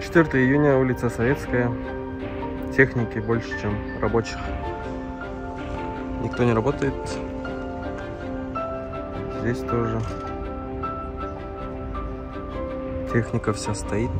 4 июня, улица Советская. Техники больше, чем рабочих. Никто не работает. Здесь тоже. Техника вся стоит.